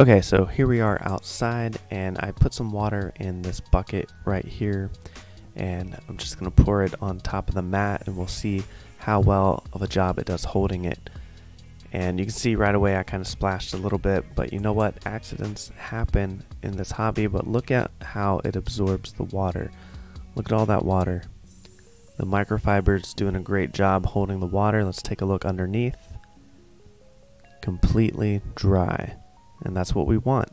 Okay, so here we are outside and I put some water in this bucket right here and I'm just going to pour it on top of the mat and we'll see how well of a job it does holding it. And you can see right away I kind of splashed a little bit, but you know what? Accidents happen in this hobby, but look at how it absorbs the water. Look at all that water. The microfiber's doing a great job holding the water. Let's take a look underneath. Completely dry. And that's what we want.